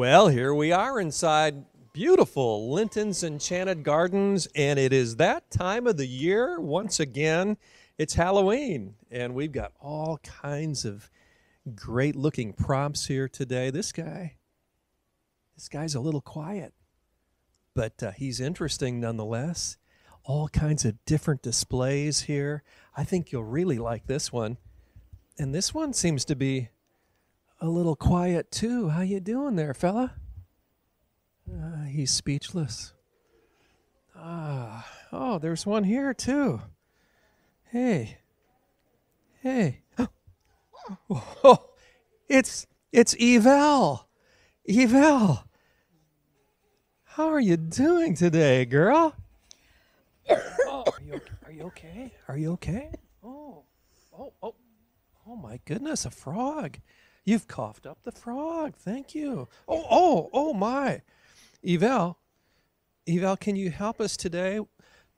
Well, here we are inside beautiful Linton's Enchanted Gardens, and it is that time of the year once again. It's Halloween, and we've got all kinds of great looking props here today. This guy, this guy's a little quiet, but uh, he's interesting nonetheless. All kinds of different displays here. I think you'll really like this one. And this one seems to be a little quiet too. How you doing there, fella? Uh, he's speechless. Ah, oh, there's one here too. Hey, hey. Oh, it's it's Evel. Evel. How are you doing today, girl? oh, are you, are you okay? Are you okay? Oh, oh, oh, oh my goodness, a frog. You've coughed up the frog. Thank you. Oh, oh, oh my. Evel, Evel, can you help us today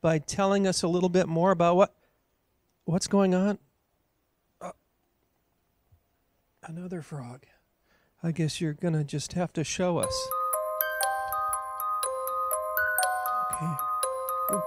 by telling us a little bit more about what what's going on? Uh, another frog. I guess you're going to just have to show us. Okay. Ooh,